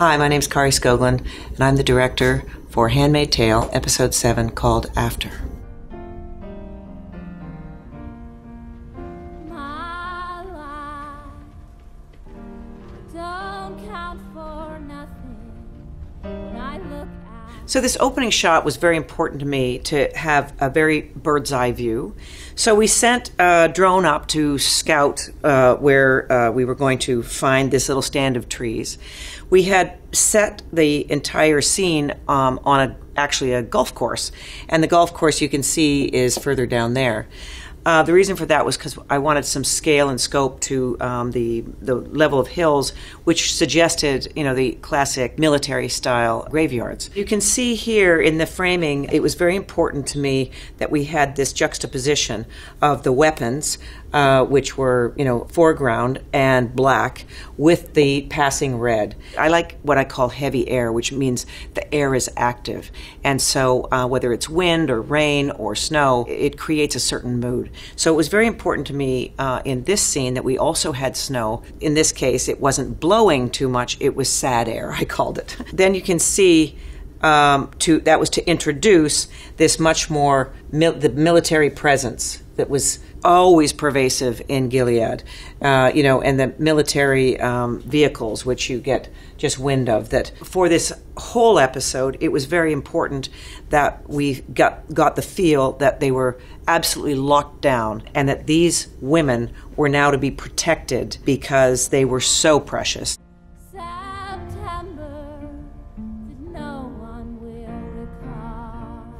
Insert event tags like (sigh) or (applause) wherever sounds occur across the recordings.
Hi, my name is Kari Skogland, and I'm the director for Handmaid Tale, Episode 7, called After. So, this opening shot was very important to me to have a very bird's eye view. So, we sent a drone up to scout uh, where uh, we were going to find this little stand of trees. We had set the entire scene um, on a, actually a golf course, and the golf course you can see is further down there. Uh, the reason for that was because I wanted some scale and scope to um, the the level of hills, which suggested you know the classic military style graveyards. You can see here in the framing, it was very important to me that we had this juxtaposition of the weapons, uh, which were you know foreground and black, with the passing red. I like what I call heavy air, which means the air is active, and so uh, whether it's wind or rain or snow, it creates a certain mood. So it was very important to me uh, in this scene that we also had snow. In this case, it wasn't blowing too much; it was sad air. (laughs) I called it. Then you can see. Um, to that was to introduce this much more mil- the military presence that was always pervasive in Gilead, uh, you know, and the military um, vehicles which you get just wind of. That for this whole episode, it was very important that we got got the feel that they were absolutely locked down, and that these women were now to be protected because they were so precious.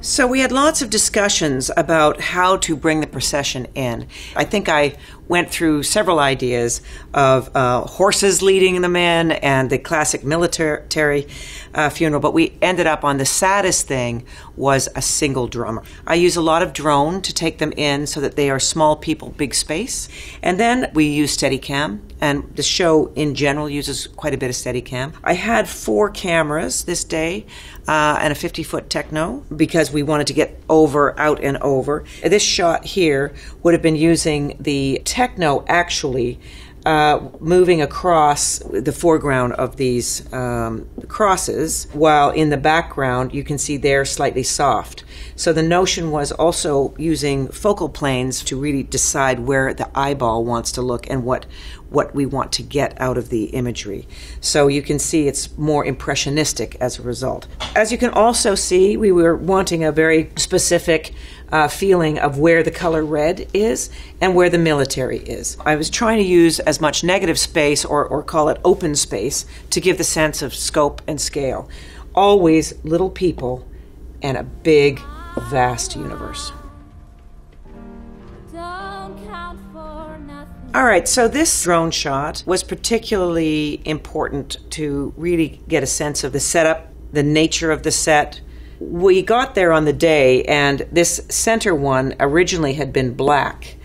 So we had lots of discussions about how to bring the procession in. I think I went through several ideas of uh, horses leading the in and the classic military uh, funeral, but we ended up on the saddest thing was a single drummer. I use a lot of drone to take them in so that they are small people, big space, and then we use Steadicam. And the show in general uses quite a bit of Steadicam. I had four cameras this day uh, and a 50 foot techno because we wanted to get over, out, and over. This shot here would have been using the techno actually uh, moving across the foreground of these um, crosses, while in the background you can see they're slightly soft. So the notion was also using focal planes to really decide where the eyeball wants to look and what what we want to get out of the imagery. So you can see it's more impressionistic as a result. As you can also see, we were wanting a very specific uh, feeling of where the color red is and where the military is. I was trying to use as much negative space or, or call it open space to give the sense of scope and scale. Always little people and a big, vast universe. All right, so this drone shot was particularly important to really get a sense of the setup, the nature of the set. We got there on the day, and this center one originally had been black.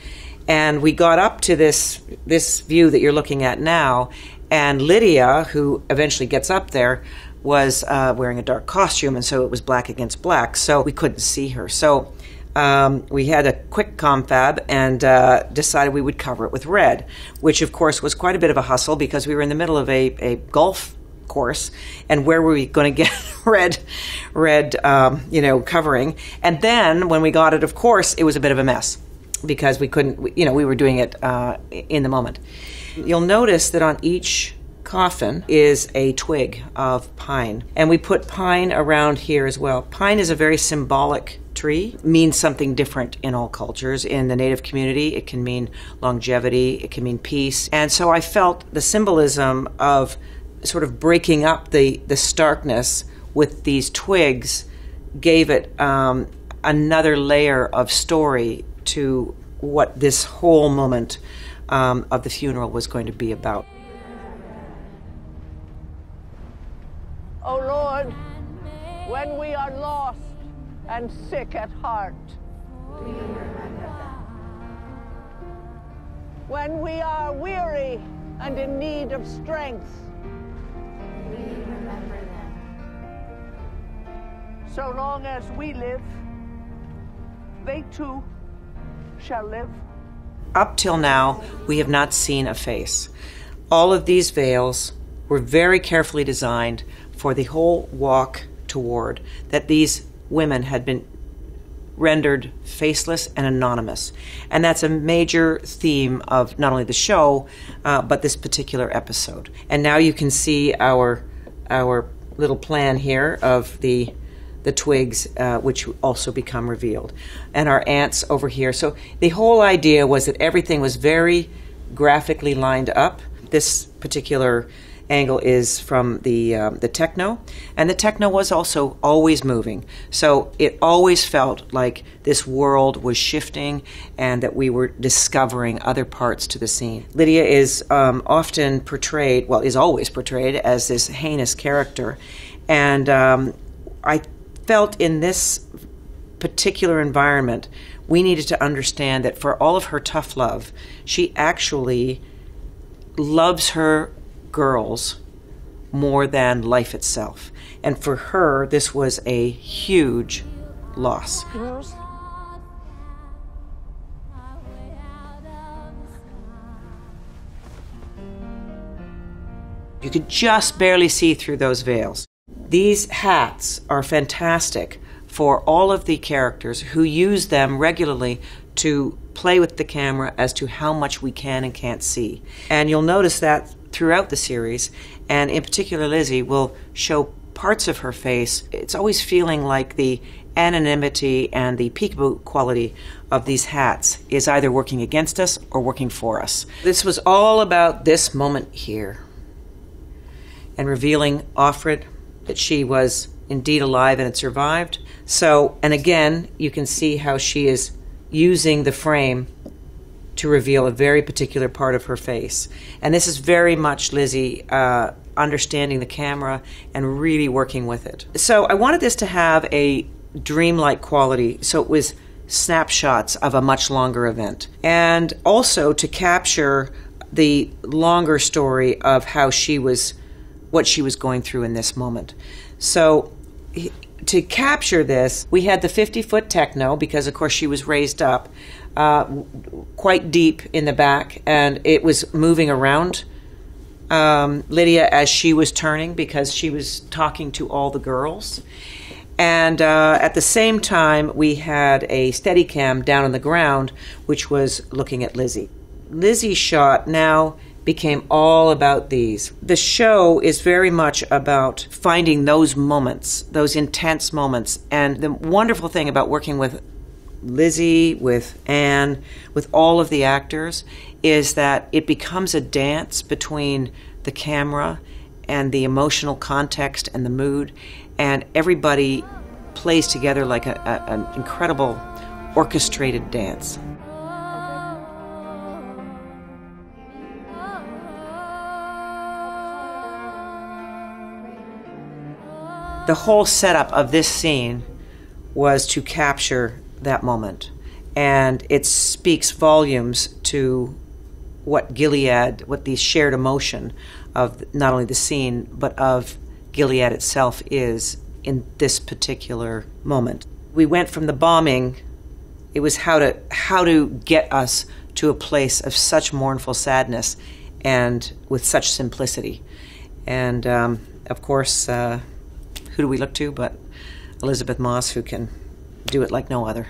And we got up to this this view that you're looking at now, and Lydia, who eventually gets up there, was uh, wearing a dark costume, and so it was black against black, so we couldn't see her. So um, we had a quick confab and uh, decided we would cover it with red, which of course was quite a bit of a hustle because we were in the middle of a, a golf course, and where were we going to get (laughs) red, red, um, you know, covering? And then when we got it, of course, it was a bit of a mess because we couldn't, you know, we were doing it uh, in the moment. You'll notice that on each coffin is a twig of pine, and we put pine around here as well. Pine is a very symbolic tree, means something different in all cultures. In the native community, it can mean longevity, it can mean peace, and so I felt the symbolism of sort of breaking up the the starkness with these twigs gave it um, another layer of story to what this whole moment um, of the funeral was going to be about. And sick at heart, when we are weary and in need of strength, so long as we live, they too shall live. Up till now, we have not seen a face. All of these veils were very carefully designed for the whole walk toward that these women had been rendered faceless and anonymous. And that's a major theme of not only the show, uh, but this particular episode. And now you can see our our little plan here of the the twigs, uh, which also become revealed, and our aunts over here. So the whole idea was that everything was very graphically lined up. This particular angle is from the um, the techno, and the techno was also always moving. So it always felt like this world was shifting, and that we were discovering other parts to the scene. Lydia is um, often portrayed, well, is always portrayed as this heinous character, and um, I felt in this particular environment we needed to understand that for all of her tough love, she actually loves her girls more than life itself. And for her, this was a huge loss. Girls, You could just barely see through those veils. These hats are fantastic for all of the characters who use them regularly to play with the camera as to how much we can and can't see. And you'll notice that throughout the series, and in particular, Lizzie will show parts of her face. It's always feeling like the anonymity and the peekaboo quality of these hats is either working against us or working for us. This was all about this moment here and revealing Offred that she was indeed alive and had survived. So, and again, you can see how she is using the frame to reveal a very particular part of her face. And this is very much Lizzie uh, understanding the camera and really working with it. So I wanted this to have a dreamlike quality. So it was snapshots of a much longer event. And also to capture the longer story of how she was, what she was going through in this moment. So to capture this, we had the 50 foot techno because, of course, she was raised up uh, quite deep in the back, and it was moving around um, Lydia as she was turning because she was talking to all the girls. And uh, at the same time, we had a Steadicam down on the ground, which was looking at Lizzie. Lizzie shot now became all about these. The show is very much about finding those moments, those intense moments. And the wonderful thing about working with Lizzie, with Ann, with all of the actors, is that it becomes a dance between the camera and the emotional context and the mood, and everybody plays together like a, a, an incredible orchestrated dance. The whole setup of this scene was to capture that moment. And it speaks volumes to what Gilead, what the shared emotion of not only the scene, but of Gilead itself is in this particular moment. We went from the bombing, it was how to, how to get us to a place of such mournful sadness and with such simplicity. And um, of course, uh, who do we look to but Elisabeth Moss, who can do it like no other.